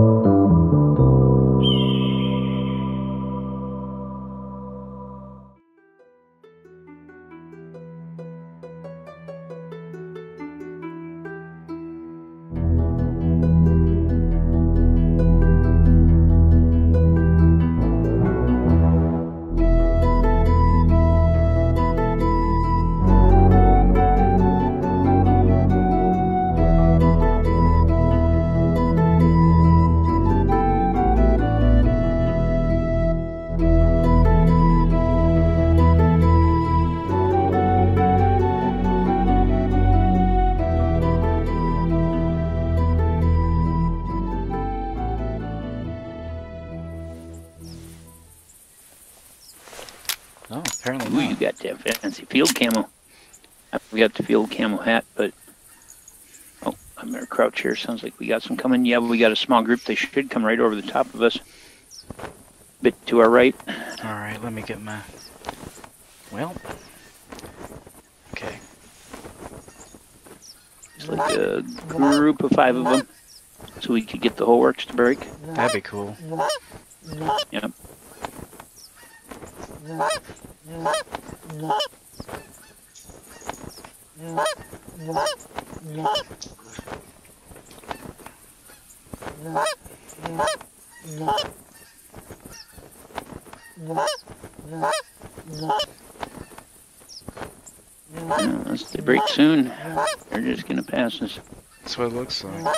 Oh, We got the field camo hat, but oh, I'm gonna crouch here. Sounds like we got some coming. Yeah, we got a small group. They should come right over the top of us. Bit to our right. All right, let me get my. Well. Okay. It's like a group of five of them, so we could get the whole works to break. That'd be cool. Yep. Uh, yeah, unless they break soon, they're just gonna pass us. That's what it looks like.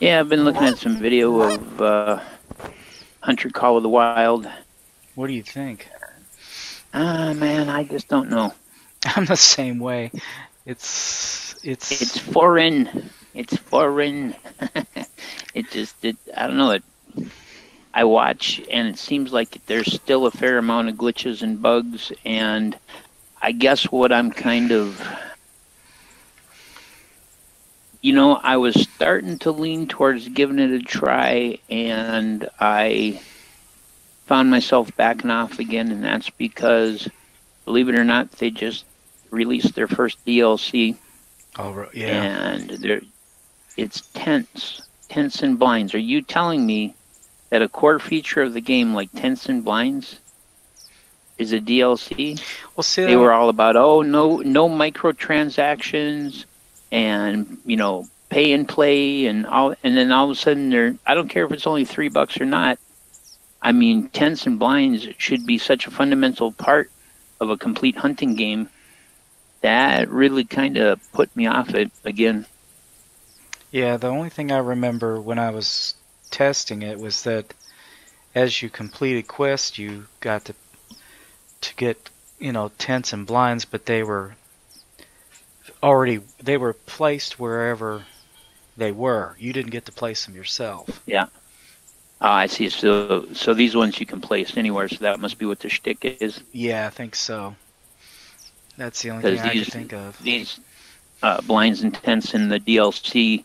Yeah, I've been looking at some video of uh, Hunter Call of the Wild. What do you think? Ah, man, I just don't know. I'm the same way. It's it's It's foreign. It's foreign. it just, it, I don't know. It, I watch, and it seems like there's still a fair amount of glitches and bugs, and I guess what I'm kind of, you know, I was starting to lean towards giving it a try, and I found myself backing off again, and that's because, believe it or not, they just released their first DLC oh ro- yeah. and it's tents, tents and blinds. Are you telling me that a core feature of the game, like tents and blinds, is a DLC? Well, see, They were all about oh no no microtransactions and you know pay and play and all and then all of a sudden they're I don't care if it's only three bucks or not. I mean tents and blinds should be such a fundamental part of a complete hunting game. That really kind of put me off it again. Yeah, the only thing I remember when I was testing it was that as you completed quests, you got to to get you know tents and blinds, but they were already they were placed wherever they were. You didn't get to place them yourself. Oh, I see. So, so these ones you can place anywhere. So that must be what the shtick is. Yeah, I think so. That's the only thing I these could think of. these uh, blinds and tents in the DLC,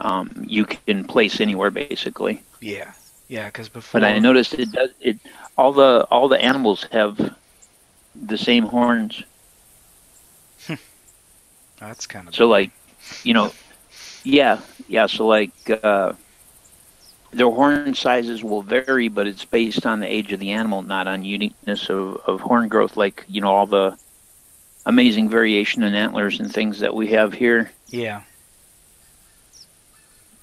um, you can place anywhere basically. Yeah, yeah, because before But I noticed it does it. All the all the animals have the same horns. That's kind of So like, you know, yeah, yeah. So like, uh, their horn sizes will vary, but it's based on the age of the animal, not on uniqueness of, of horn growth. Like you know, all the amazing variation in antlers and things that we have here. yeah.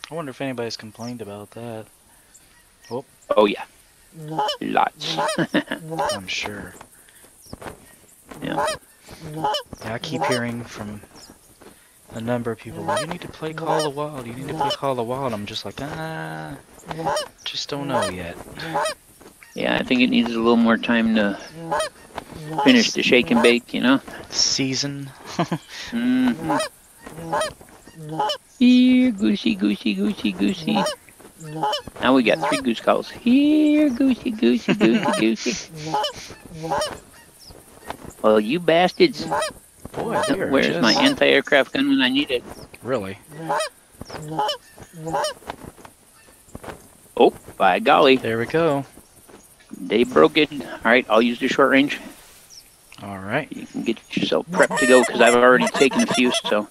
I wonder if anybody's complained about that. Oh, Oh yeah, lots. I'm sure. yeah. Yeah, I keep hearing from a number of people, "Well, you need to play Call of the Wild. You need to play Call of the Wild. I'm just like, ah, just don't know yet. Yeah, I think it needs a little more time to finish the shake and bake. You know. Season. hmm Here, goosey, goosey, goosey, goosey. Now we got three goose calls. Here, goosey, goosey, goosey, goosey. Well, you bastards. Boy, Where's just, my anti-aircraft gun when I need it? Really? Oh, by golly. There we go. They broke it. All right, I'll use the short range. All right. You can get yourself prepped to go because I've already taken a few. So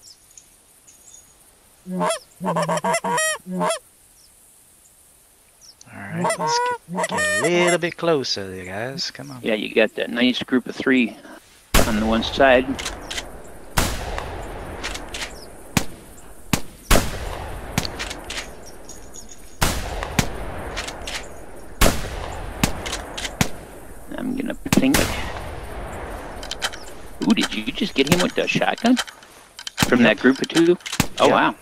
All right. Let's get, get a little bit closer there, guys. Come on. yeah, you got that nice group of three on the one side. I'm gonna think. Ooh, did you just get him with the shotgun from that group of two? Oh wow,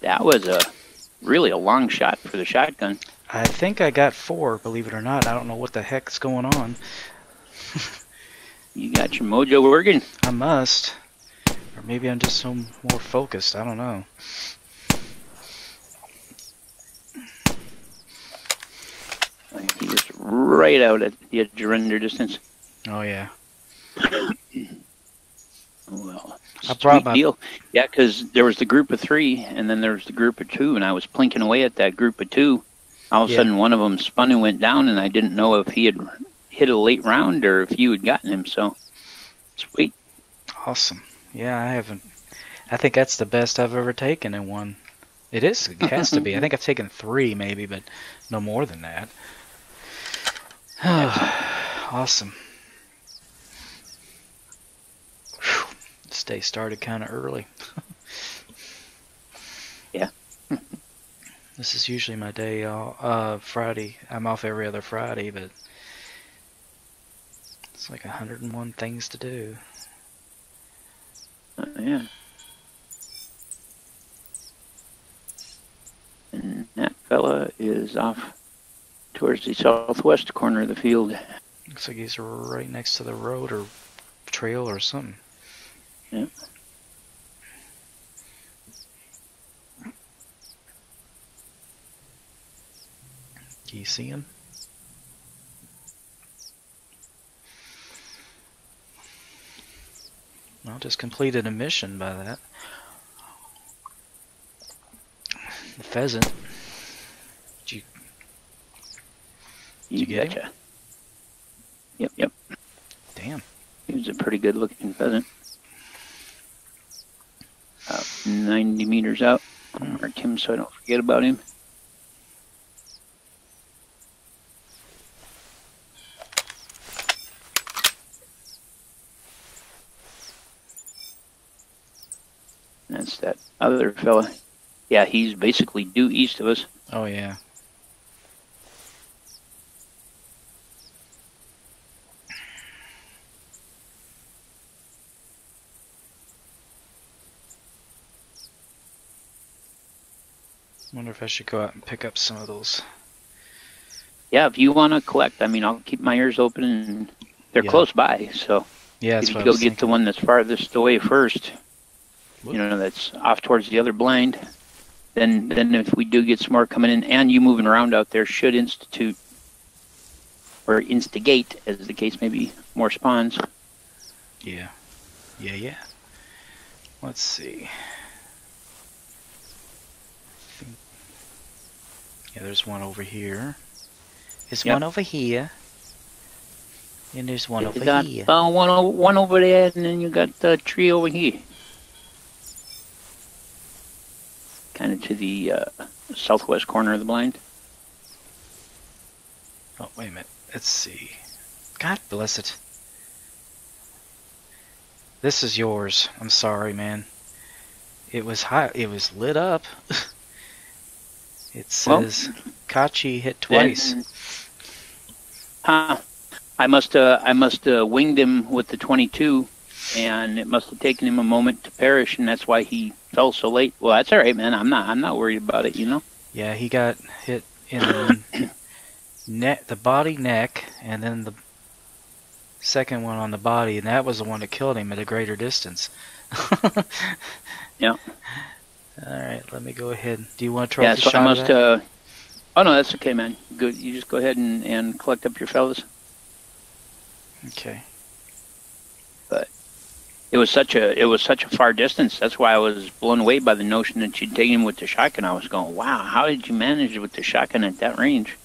that was a really a long shot for the shotgun. I think I got four, believe it or not. I don't know what the heck's going on. You got your mojo working. I must. Or maybe I'm just so more focused. I don't know. He was right out at the edge of render distance. Oh, yeah. Well, I brought sweet my- deal. Yeah, because there was the group of three, and then there was the group of two, and I was plinking away at that group of two. All of a Yeah. sudden, one of them spun and went down, and I didn't know if he had hit a late round or if you had gotten him. So, sweet. Awesome. Yeah, I haven't. I think that's the best I've ever taken in one. It is. It has to be. I think I've taken three, maybe, but no more than that. awesome. This day started kind of early. Yeah. this is usually my day off. Uh, Friday. I'm off every other Friday, but it's like 101 things to do. Uh, yeah. And that fella is off towards the southwest corner of the field. Looks like he's right next to the road or trail or something. Yeah. Do you see him? Well, just completed a mission by that. The pheasant. You, you get him? Yep, yep. Damn. He was a pretty good looking pheasant. About 90 meters out. I'll mark him so I don't forget about him. That's that other fella. Yeah, he's basically due east of us. Oh yeah. I should go out and pick up some of those. Yeah, if you want to collect, I mean, I'll keep my ears open and they're Yeah. close by. So Yeah, if you I go was get the one that's farthest away first, Whoop. you know, that's off towards the other blind, then then if we do get some more coming in and you moving around out there should institute or instigate, as the case may be, more spawns. Yeah. Yeah, yeah. Let's see. Yeah, there's one over here. There's Yep. one over here. And there's one you over got here. uh, one, one over there, and then you got the tree over here. Kind of to the uh, southwest corner of the blind. Oh, wait a minute. Let's see. God bless it. This is yours. I'm sorry, man. It was high. It was lit up. it Well, says Kache hit Then- twice. Huh. I must uh, I must uh, winged him with the 22, and it must have taken him a moment to perish, and that's why he fell so late. Well, that's all right, man. I'm not I'm not worried about it. You know. Yeah, he got hit in the neck, the body, neck, and then the second one on the body, and that was the one that killed him at a greater distance. Yeah. All right, let me go ahead. Do you want to try yeah. So I must. Uh, oh no, that's okay, man. Good. You just go ahead and, and collect up your fellas. Okay. But it was such a it was such a far distance. That's why I was blown away by the notion that you'd taken him with the shotgun. I was going, wow, how did you manage with the shotgun at that range?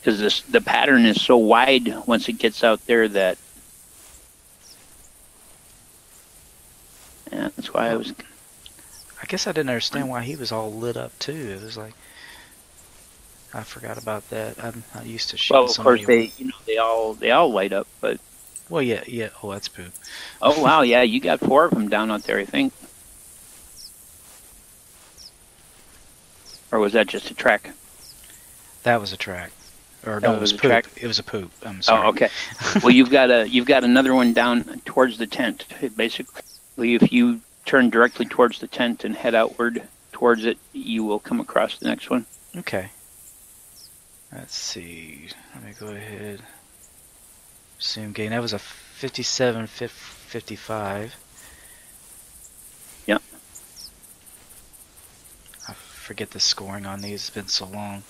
because this the pattern is so wide once it gets out there that yeah, that's why I was guess I didn't understand why he was all lit up too. It was like I forgot about that. I'm not used to shooting. well. Of course, they you know they all they all light up, but Well, yeah, yeah. Oh, that's poop. oh wow, yeah, you got four of them down out there, I think. Or was that just a track? That was a track. Or no, it was was a poop. track? It was a poop. I'm oh, sorry. Oh, okay. well, you've got a you've got another one down towards the tent. Basically, if you turn directly towards the tent and head outward towards it, you will come across the next one. Okay. Let's see. Let me go ahead. Zoom gain. That was a 57 55. Yep. I forget the scoring on these. It's been so long.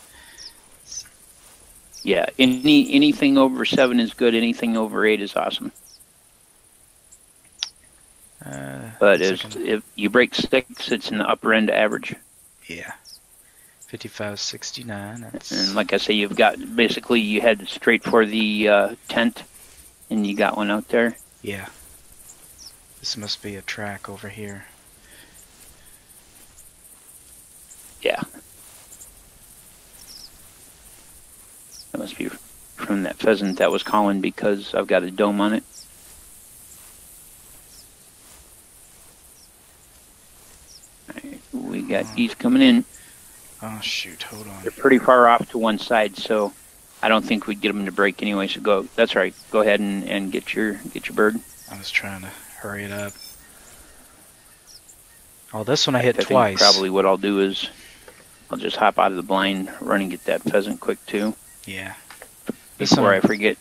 Yeah, any anything over seven is good. Anything over eight is awesome. Uh, But if, if you break six, it's in the upper end average. yeah. 55 69. That's And like I say, you've got basically you head straight for the uh, tent, and you got one out there. yeah. This must be a track over here. Yeah. That must be from that pheasant that was calling because I've got a dome on it. Alright, we got geese coming in. Oh shoot! Hold on. They're pretty far off to one side, so I don't think we'd get them to break anyway. So go. That's right. Go ahead and, and get your get your bird. I was trying to hurry it up. Oh, this one I hit I think twice. probably what I'll do is I'll just hop out of the blind, run and get that pheasant quick too Yeah. This before one, I forget.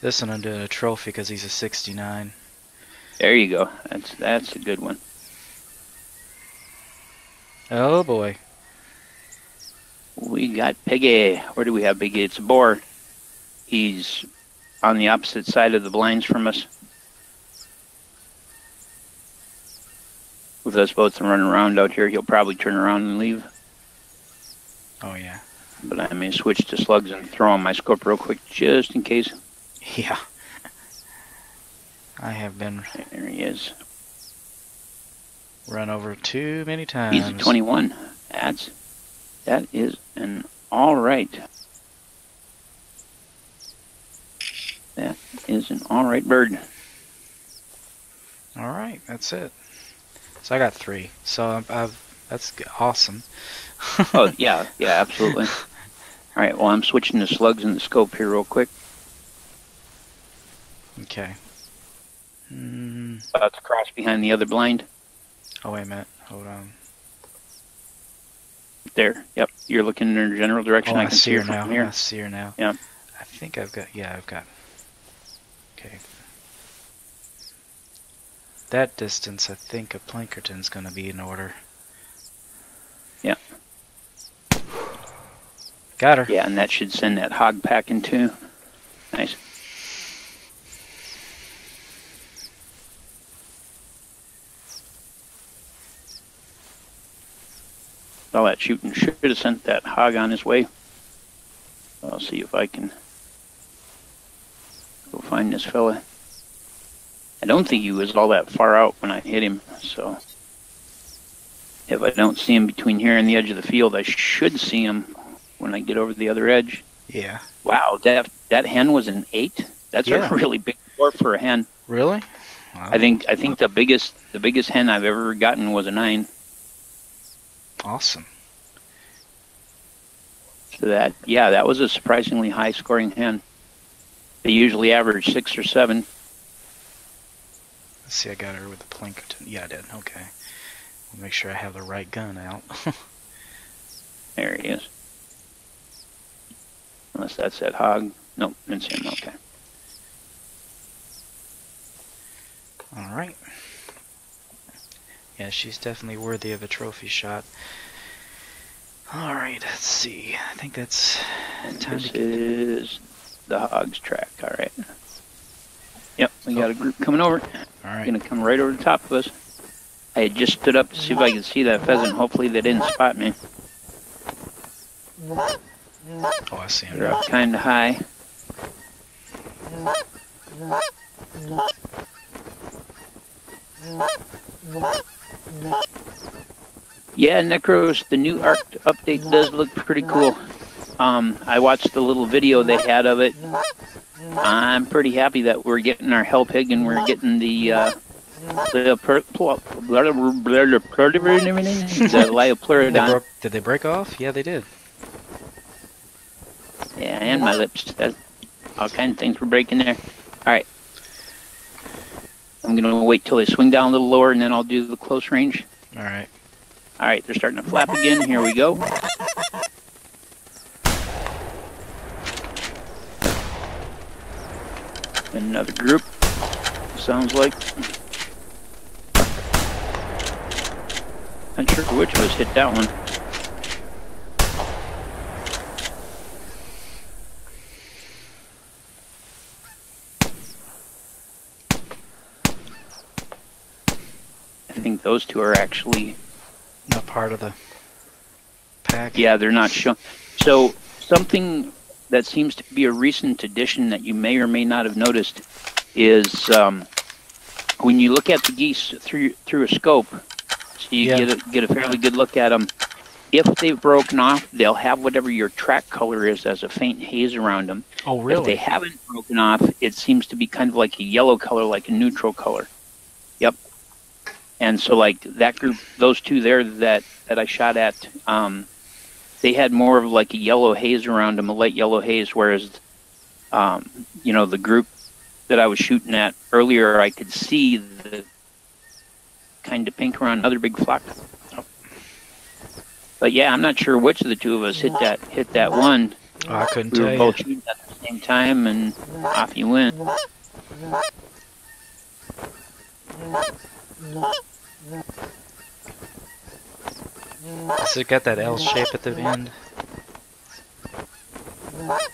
this one I'm doing a trophy because he's a 69. There you go. That's that's a good one. Oh boy. We got Piggy. Where do we have Piggy? It's a boar. He's on the opposite side of the blinds from us. With us both running around out here, he'll probably turn around and leave. Oh yeah. But I may switch to slugs and throw on my scope real quick just in case. Yeah. I have been There he is. Run over too many times. He's 21. That's that is an all right. That is an all right bird. All right, that's it. So I got three. So I've, I've that's awesome. Oh yeah, yeah, absolutely. All right. Well, I'm switching the slugs in the scope here real quick. okay. Mm, About to cross behind the other blind. Oh wait a minute. Hold on. There. Yep. You're looking in her general direction. Oh, I can see her now. from I see her now. Yeah. I think I've got. Yeah, I've got. Okay. That distance, I think a Plinkerton's going to be in order. Yeah. Got her. Yeah, and that should send that hog packing too. Nice. All that shooting should have sent that hog on his way. I'll see if I can go find this fella. I don't think he was all that far out when I hit him, so if I don't see him between here and the edge of the field, I should see him when I get over the other edge. Yeah. Wow, that that hen was an eight. That's Yeah. a really big score for a hen. Really? Wow. I think I think the biggest the biggest hen I've ever gotten was a nine. Awesome. So that yeah, that was a surprisingly high scoring hen. They usually average six or seven. Let's see, I got her with the Plinkerton. Yeah, I did. Okay. We'll make sure I have the right gun out. There he is. Unless that's that hog. Nope, it's him. Okay. All right. Yeah, she's definitely worthy of a trophy shot. All right, let's see. I think that's time this to get. is the hog's track. All right. Yep, we got a oh. group coming over. All right. Gonna come right over the top of us. I had just stood up to see if I could see that pheasant. Hopefully they didn't spot me. Oh, I see him. They're up kind of high. Yeah, Necros, the new ARK update does look pretty cool. Um, I watched the little video they had of it. I'm pretty happy that we're getting our hell pig and we're getting the uh, the the Did they, did they break off? Yeah, they did. Yeah, and my lips. That, all kinds of things were breaking there. All right. I'm gonna wait till they swing down a little lower, and then I'll do the close range. All right. All right, they're starting to flap again. Here we go. Another group. Sounds like. Not sure which of us hit that one. Those two are actually Not part of the pack. Yeah, they're not shown. So something that seems to be a recent addition that you may or may not have noticed is um, when you look at the geese through through a scope, so you Yeah. get a, get a fairly good look at them. If they've broken off, they'll have whatever your track color is as a faint haze around them. Oh, really? If they haven't broken off, it seems to be kind of like a yellow color, like a neutral color. Yep. And so, like that group, those two there that that I shot at, um, they had more of like a yellow haze around them, a light yellow haze, whereas, um, you know, the group that I was shooting at earlier, I could see the kind of pink around another big flock. But yeah, I'm not sure which of the two of us hit that hit that one. Oh, I couldn't We tell were you. both shooting at the same time, and off you went. Has it got that L shape at the end?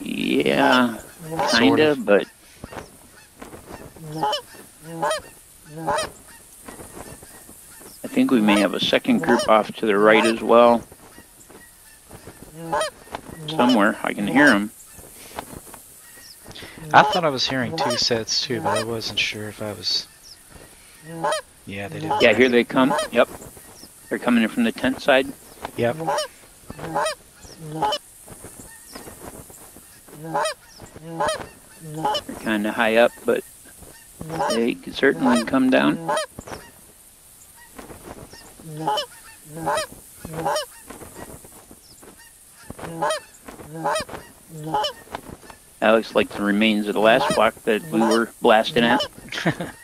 Yeah, kinda, of. but I think we may have a second group off to the right as well. Somewhere, I can hear them. I thought I was hearing two sets too, but I wasn't sure if I was. Yeah, they did. Yeah, here they come. Yep, they're coming in from the tent side. Yep. They're kind of high up, but they could certainly come down. That looks like the remains of the last flock that we were blasting at.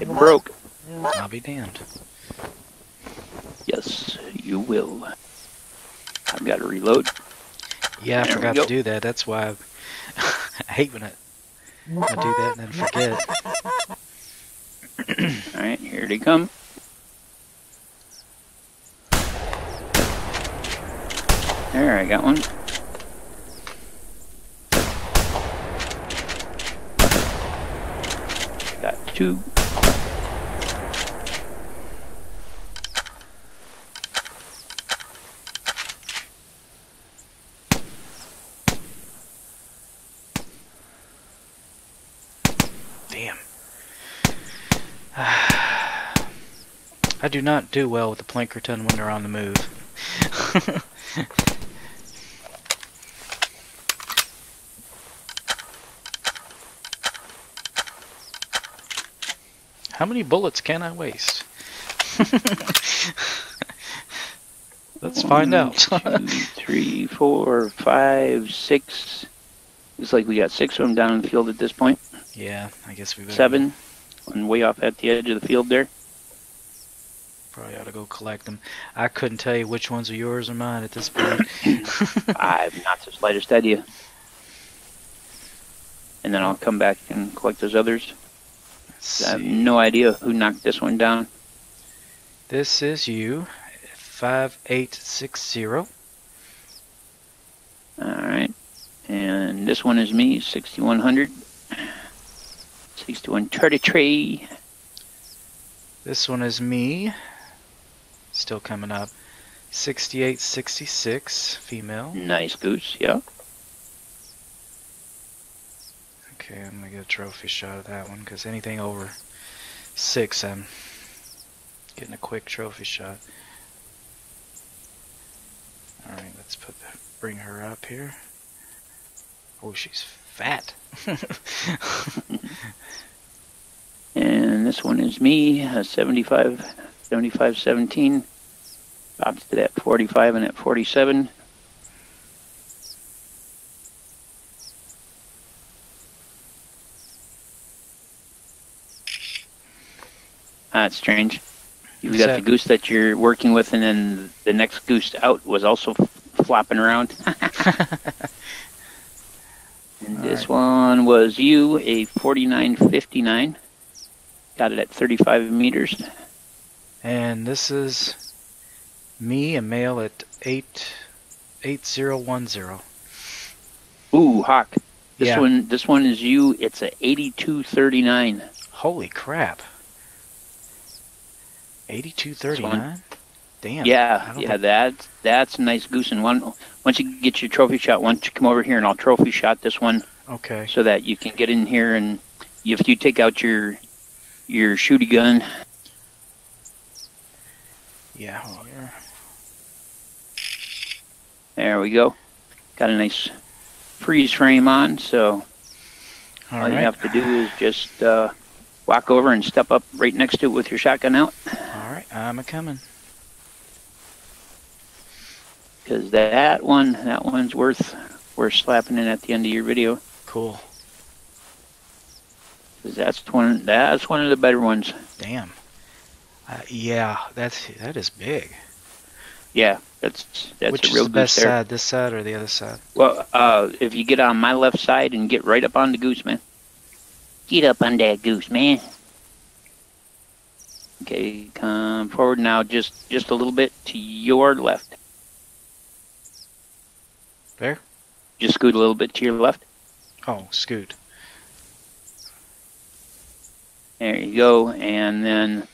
It broke. I'll be damned. Yes, you will. I've got to reload. Yeah, I There we forgot to do that. That's why I, I hate when I, I do that and then forget. All right, here they come. There, I got one. Got two. Damn. I do not do well with the Plinkerton when they're on the move. How many bullets can I waste? Let's find One, out. two, three, four, five, six. It's like we got six of them down in the field at this point. yeah, I guess we better Seven. and way off at the edge of the field there. Probably ought to go collect them. I couldn't tell you which ones are yours or mine at this point. I have not the slightest idea. And then I'll come back and collect those others. I have see. no idea who knocked this one down. This is you, 5860. All right. And this one is me, 6100. 6133. This one is me. Still coming up. 68, 66, female. Nice goose. Yeah. Okay, I'm gonna get a trophy shot of that one because anything over six, I'm getting a quick trophy shot. All right, let's put the, bring her up here. Oh, she's fat. And this one is me, a 75, 75, 17. Pops it at 45 and at 47. Ah, That's strange. You've got the goose that you're working with, and then the next goose out was also f- flopping around. And this one was you, a 49.59. Got it at 35 meters. And this is me, a male at eight eight zero one zero. Ooh, Hawk. This Yeah. one, this one is you. It's a 82.39. Holy crap! Eighty-two thirty-nine. Damn. Yeah, yeah, think- that's that's a nice goose. And one, once you get your trophy shot, once you come over here and I'll trophy shot this one Okay. so that you can get in here and if you take out your your shooty gun, Yeah. hold here. there we go. Got a nice freeze frame on, so All all right. you have to do is just uh, walk over and step up right next to it with your shotgun out. All right. I'm a coming. because that one that one's worth worth slapping in at the end of your video Cool. 'Cause that's one that's one of the better ones Damn. Uh, yeah, that's that is big. yeah that's that's Which a real is the best there side? This side or the other side? well uh if you get on my left side and get right up on the goose man get up on that goose man okay come forward now just just a little bit to your left There? just scoot a little bit to your left Oh, scoot. there you go and then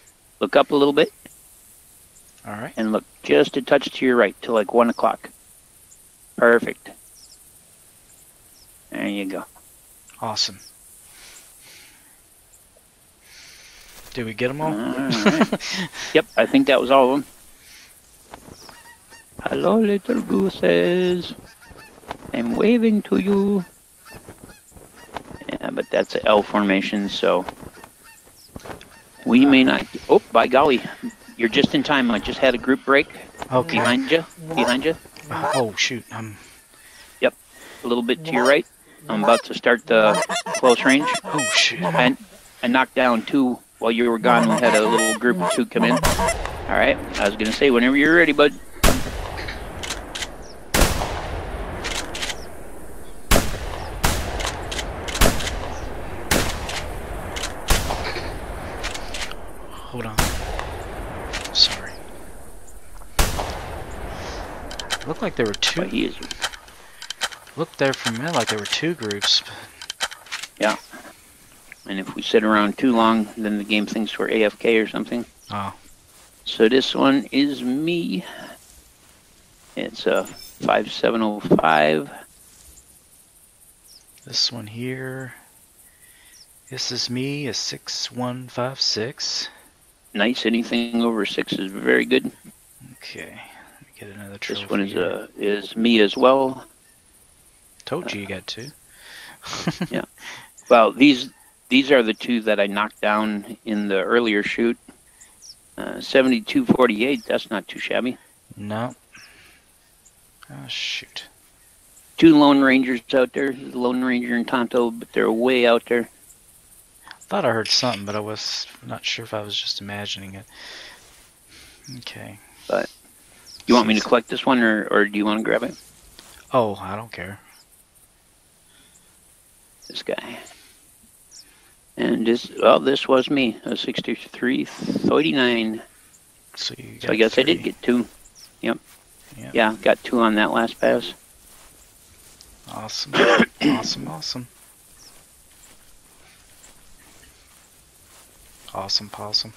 look up a little bit All right. and look just a touch to your right to like one o'clock. Perfect. There you go. Awesome. Did we get them all? All right. Yep, I think that was all of them. Hello, little gooses. I'm waving to you. Yeah, but that's an L formation, so we may not. Oh, by golly, you're just in time. I just had a group break okay. behind you. Behind you. Oh shoot. I'm. a little bit to your right. I'm about to start the close range. Oh shoot. And I knocked down two while you were gone. We had a little group of two come in. All right. I was gonna say whenever you're ready, bud. Hold on. Sorry. Looked like there were two. Looked there for a minute like there were two groups. Yeah. And if we sit around too long, then the game thinks we're AFK or something. Oh. So this one is me. It's a 5705. This one here. This is me, a 6156. Nice. Anything over six is very good. Okay. Get another trophy. This one is uh, is me as well. Told you you got two. yeah. Well, these these are the two that I knocked down in the earlier shoot. Uh, 7248, that's not too shabby. No. Oh shoot. Two Lone Rangers out there, the Lone Ranger and Tonto, but they're way out there. I thought I heard something, but I was not sure if I was just imagining it. Okay. You want me to collect this one, or, or do you want to grab it? Oh, I don't care. This guy. And this, well, this was me, a 6339. So you So I guess I did get two. Yep. Yep. Yeah, got two on that last pass. Awesome. awesome, awesome. Awesome possum.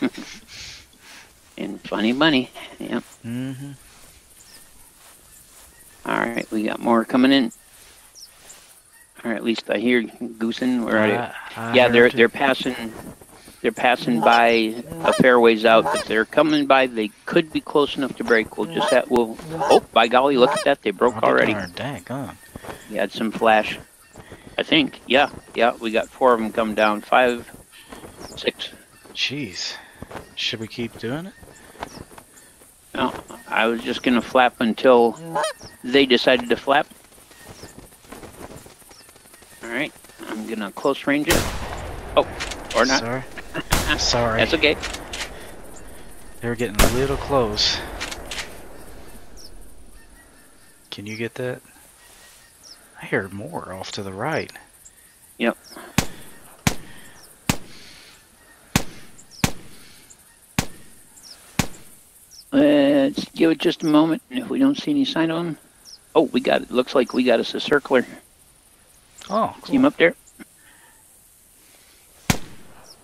And funny money. Yep. Mm-hmm. All right, we got more coming in. Or at least I hear goosing. Where are they? yeah, they're they're passing. They're passing by a fair ways out, but they're coming by. They could be close enough to break. We'll just have. We'll. Oh, by golly, look at that! They broke Oh, already. dang on. You had some flash. I think. Yeah, yeah. We got four of them come down. Five, six. Jeez. Should we keep doing it? I was just gonna flap until they decided to flap. All right, I'm gonna close range it. Oh, or not. Sorry. Sorry. That's okay. They were getting a little close. Can you get that? I hear more off to the right. Yep. Let's give it just a moment. and If we don't see any sign of them, oh, we got it. Looks like we got us a circler. Oh, See him up there?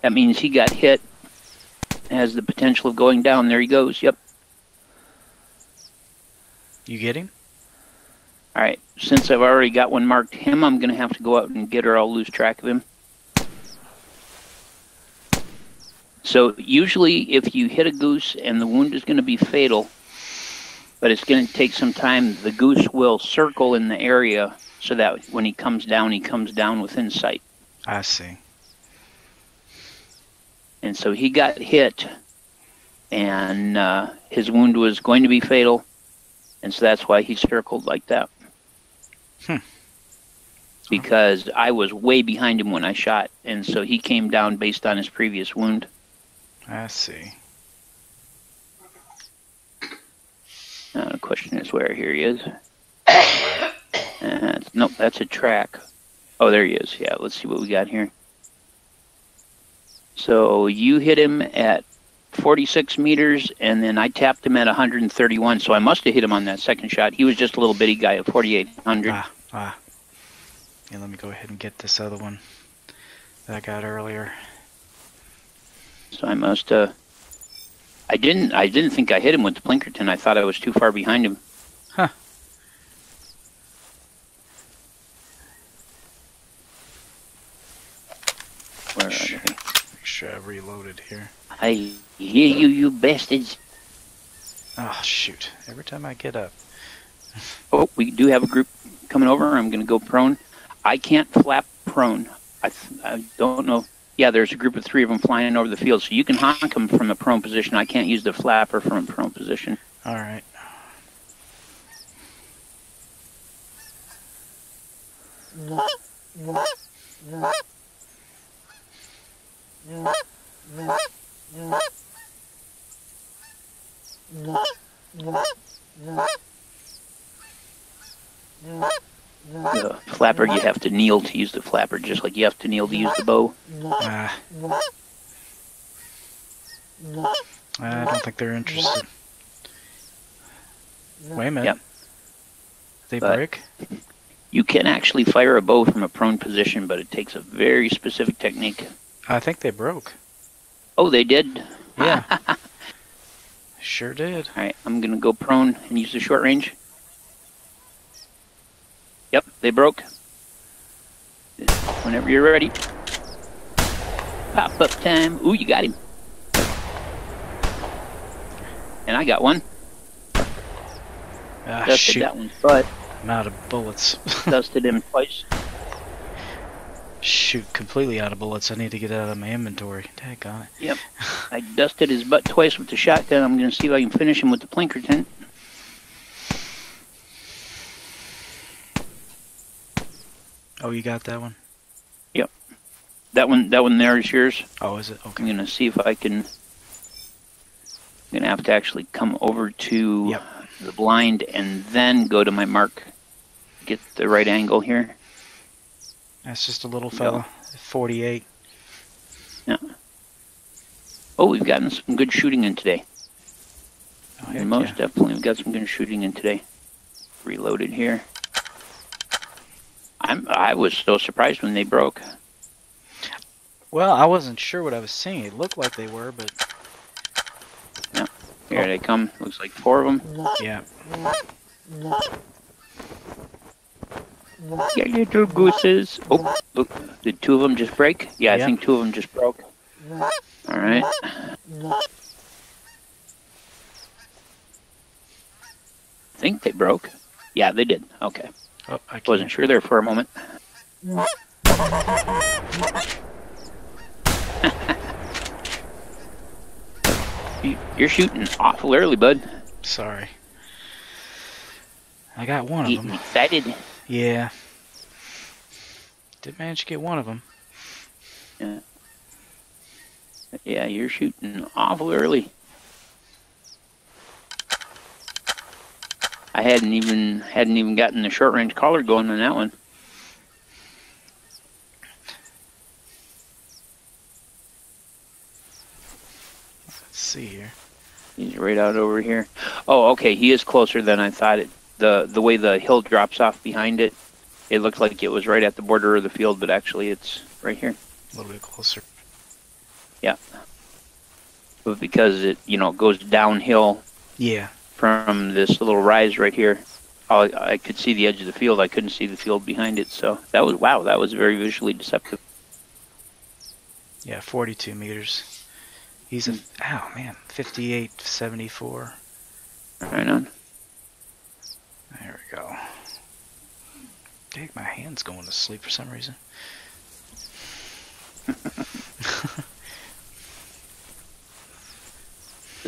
That means he got hit. Has the potential of going down. There he goes. Yep. You get him? All right. Since I've already got one marked him, I'm going to have to go out and get her. I'll lose track of him. So usually, if you hit a goose and the wound is going to be fatal, but it's going to take some time, the goose will circle in the area so that when he comes down, he comes down within sight. I see. and so he got hit, and uh, his wound was going to be fatal, and so that's why he circled like that. Hmm. Because I was way behind him when I shot, and so he came down based on his previous wound. I see. Now the question is where here he is. Uh, nope, that's a track. Oh, there he is. Yeah, let's see what we got here. So you hit him at 46 meters, and then I tapped him at 131. So I must have hit him on that second shot. He was just a little bitty guy at 4,800. Ah, ah. Yeah, let me go ahead and get this other one that I got earlier. So I must. Uh, I didn't. I didn't think I hit him with the Plinkerton. I thought I was too far behind him. Huh. Where are Sure. they? Make sure I reloaded here. I hear you, you bastards. Oh, shoot. Every time I get up. Oh, we do have a group coming over. I'm going to go prone. I can't flap prone. I, I don't know. Yeah, there's a group of three of them flying over the field, so you can honk them from a prone position. I can't use the flapper from a prone position. All right. The flapper, you have to kneel to use the flapper, just like you have to kneel to use the bow. Ah. I don't think they're interested. Wait a minute. Yep. They But- break? You can actually fire a bow from a prone position, but it takes a very specific technique. I think they broke. Oh, they did. Yeah. sure did. All right, I'm gonna go prone and use the short range. Yep, they broke. Whenever you're ready. Pop up time. Ooh, you got him. And I got one. Ah, Dusted shoot. that one's butt. I'm out of bullets. Dusted him twice. shoot, completely out of bullets. I need to get out of my inventory. Daggone it. Yep. I dusted his butt twice with the shotgun. I'm gonna see if I can finish him with the Plinkerton. Oh, you got that one? Yep. That one, that one there is yours. Oh, is it? Okay. I'm gonna see if I can. I'm gonna have to actually come over to Yep. the blind and then go to my mark. Get the right angle here. That's just a little Go. fella. 48. Oh, we've gotten some good shooting in today. Oh, Most yeah. definitely, we've got some good shooting in today. Reloaded here. I'm. I was so surprised when they broke. Well, I wasn't sure what I was seeing. It looked like they were, but Yeah, Here they come. Looks like four of them. Yeah. Yeah, little gooses. Oh, look. Did two of them just break? Yeah, I think two of them just broke. All right. think they broke. Yeah, they did. Okay. Oh, I. Wasn't sure there for a moment. You- You're shooting awful early, bud. Sorry. I got one of them. excited. Yeah. Did manage to get one of them. Yeah. Yeah, you're shooting awful early. I hadn't even hadn't even gotten the short range collar going on that one. Let's see here. He's right out over here. Oh, okay. He is closer than I thought. It the the way the hill drops off behind it, it looked like it was right at the border of the field, but actually it's right here. A little bit closer. Yeah. But because it you know goes downhill Yeah. From this little rise right here, I, I could see the edge of the field. I couldn't see the field behind it. So that was wow. That was very visually deceptive. Yeah, 42 meters. He's a, hmm. oh man, 58, 74. Right on. There we go. Dang, my hand's going to sleep for some reason.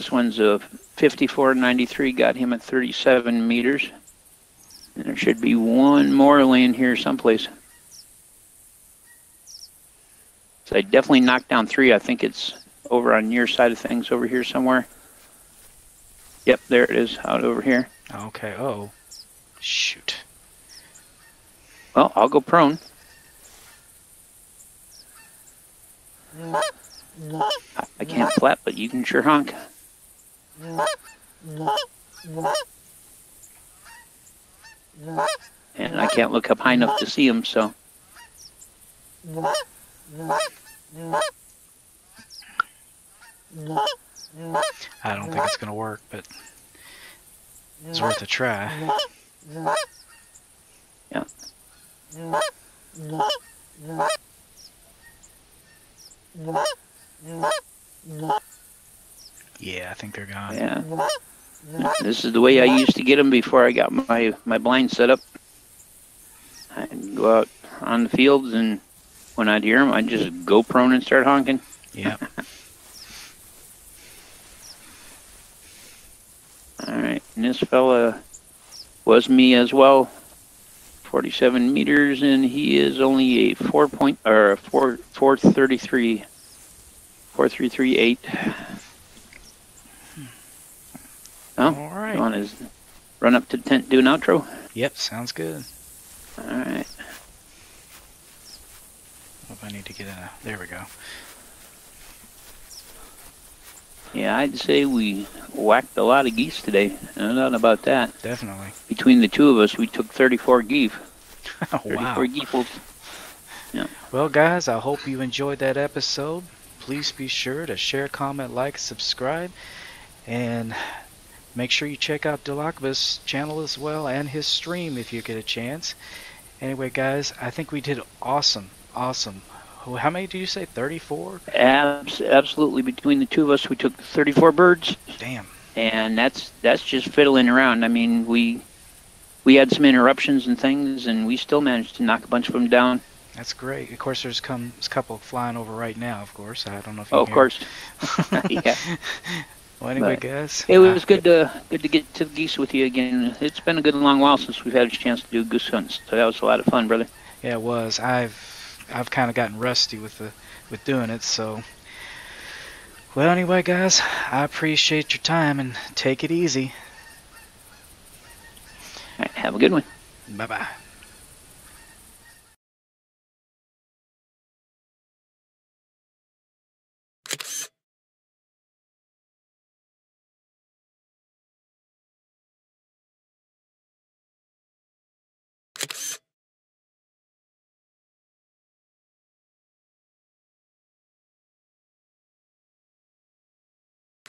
This one's a 54.93. Got him at 37 meters. And there should be one more laying here someplace. So I definitely knocked down three. I think it's over on your side of things over here somewhere. Yep, there it is, out over here. Okay, oh. Shoot. Well, I'll go prone. I- I can't flap, but you can sure honk. And I can't look up high enough to see him, so I don't think it's going to work, but it's worth a try. Yeah. Yeah, I think they're gone. yeah. This is the way I used to get them before I got my my blind set up. I'd go out on the fields, and when I'd hear them, I'd just go prone and start honking. Yeah. All right, and this fella was me as well. 47 meters, and he is only a four point or a four four thirty three, four three three eight. Oh, All you right. want to run up to the tent, do an outro? Yep, sounds good. All right. Hope I need to get in a. There we go. Yeah, I'd say we whacked a lot of geese today. No doubt about that. Definitely. Between the two of us, we took 34 geese. Oh, 34 wow. geefles. Well, guys, I hope you enjoyed that episode. Please be sure to share, comment, like, subscribe, and make sure you check out Dulakaba's channel as well and his stream if you get a chance. Anyway, guys, I think we did awesome. Awesome. How many do you say? 34? Abs- absolutely. Between the two of us, we took 34 birds. Damn. and that's that's just fiddling around. I mean, we we had some interruptions and things, and we still managed to knock a bunch of them down. That's great. Of course, there's come, a couple flying over right now, of course. I don't know if you Oh, of course. yeah, Well, anyway, But guys. it was uh, good to good to get to the geese with you again. It's been a good long while since we've had a chance to do goose hunts, so that was a lot of fun, brother. Yeah, it was. I've I've kind of gotten rusty with the with doing it, so. Well, anyway, guys, I appreciate your time and take it easy. All right, have a good one. Bye bye.